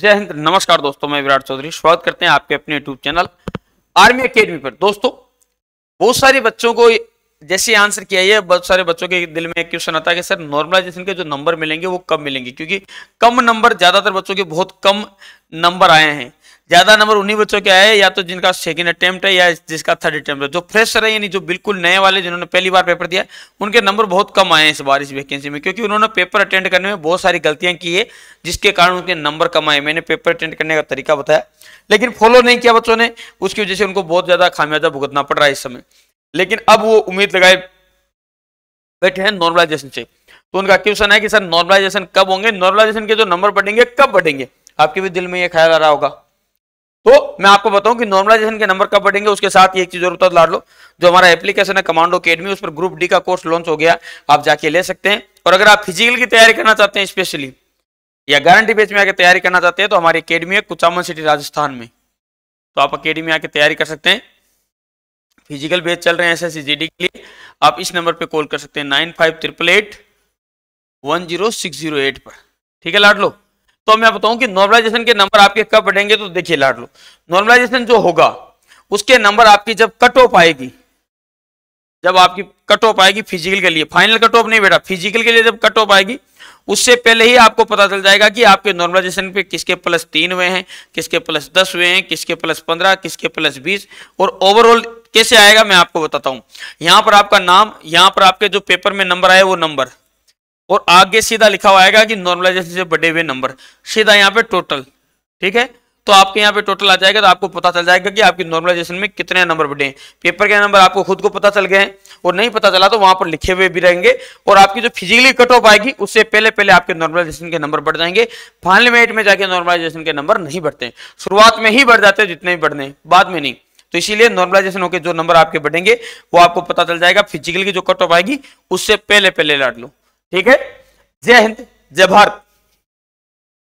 जय हिंद। नमस्कार दोस्तों, मैं विराट चौधरी। स्वागत करते हैं आपके अपने यूट्यूब चैनल आर्मी अकेडमी पर। दोस्तों, बहुत सारे बच्चों को जैसे आंसर किया है बहुत सारे बच्चों के दिल में क्वेश्चन आता है कि सर नॉर्मलाइजेशन के जो नंबर मिलेंगे, वो कब मिलेंगे? क्योंकि कम नंबर ज़्यादातर बच्चों के बहुत कम नंबर आए हैं। ज़्यादा नंबर उन्हीं बच्चों के आए या तो जिनका सेकंड अटेम्प्ट है, या जिसका थर्ड अटेम्प्ट है। जो फ्रेशर है, यानी जो बिल्कुल नए वाले, जिन्होंने पहली बार पेपर दिया, उनके नंबर बहुत कम आए इस बार इस वैकेंसी में, क्योंकि उन्होंने पेपर अटेंड करने में बहुत सारी गलतियाँ की है, जिसके कारण उनके नंबर कम आए। मैंने पेपर अटेंड करने का तरीका बताया, लेकिन फॉलो नहीं किया बच्चों ने, उसकी वजह से उनको बहुत ज़्यादा खामियाजा भुगतना पड़ रहा है इस समय। लेकिन अब वो उम्मीद लगाए बैठे हैं नॉर्मलाइजेशन से। तो उनका क्वेश्चन है कि सर नॉर्मलाइजेशन कब होंगे? नॉर्मलाइजेशन के जो नंबर बढ़ेंगे, कब बढ़ेंगे? आपके भी दिल में ये ख्याल आ रहा होगा। तो मैं आपको बताऊँ कि नॉर्मलाइजेशन के नंबर कब बढ़ेंगे, उसके साथ एक चीज़ और बता लो। जो हमारा एप्लीकेशन है कमांडो अकेडमी उस पर ग्रुप डी का कोर्स लॉन्च हो गया, आप जाके ले सकते हैं। और अगर आप फ़िज़िकल की तैयारी करना चाहते हैं स्पेशली या गारंटी बेच में आके तैयारी करना चाहते हैं तो हमारी अकेडमी है कुचामन सिटी राजस्थान में। तो आप अकेडमी आके तैयारी कर सकते हैं। फ़िज़िकल बेच चल रहे हैं एस एस के लिए। आप इस नंबर पे कॉल कर सकते हैं nine five triple eight one zero six zero eight पर। ठीक है लाड लो। तो मैं बताऊँ कि नॉर्मलाइजेशन के नंबर आपके कब बढ़ेंगे तो देखिए लाड लो। नॉर्मलाइजेशन जो होगा, उसके नंबर आपकी जब कट ऑफ़ आएगी, जब आपकी कट ऑफ़ आएगी फ़िज़िकल के लिए। फाइनल कट ऑफ़ नहीं बेटा फ़िज़िकल के लिए जब कट ऑफ़ आएगी, उससे पहले ही आपको पता चल जाएगा कि आपके नॉर्मलाइजेशन पे किसके प्लस तीन हुए हैं, किसके प्लस दस हुए हैं, किसके प्लस पंद्रह, किसके प्लस बीस, और ओवरऑल कैसे आएगा मैं आपको बताता हूँ। यहाँ पर आपका नाम, यहाँ पर आपके जो पेपर में नंबर आए वो नंबर और आगे सीधा लिखा हुआ आएगा कि नॉर्मलाइजेशन से बढ़े हुए नंबर सीधा यहाँ पे टोटल ठीक है? तो आपके यहाँ पे टोटल आ जाएगा तो आपको पता चल जाएगा कि आपकी नॉर्मलाइजेशन में कितने नंबर बढ़े हैं। पेपर के नंबर आपको खुद को पता चल गए हैं, और नहीं पता चला तो वहाँ पर लिखे हुए भी रहेंगे, और आपकी जो फिजिकली कट ऑफ़ आएगी, उससे पहले पहले आपके नॉर्मलाइजेशन के नंबर बढ़ जाएँगे। फाइनल में जाके नॉर्मलाइजेशन के नंबर नहीं बढ़ते शुरुआत में ही बढ़ जाते हैं, जितने भी बढ़ने बाद में नहीं। तो इसीलिए नॉर्मलाइजेशन होकर जो नंबर आपके बढ़ेंगे, वो आपको पता चल जाएगा फ़िज़िकल जो कट ऑफ़ आएगी, उससे पहले पहले लाट लो। ठीक है? जय हिंद जय भारत।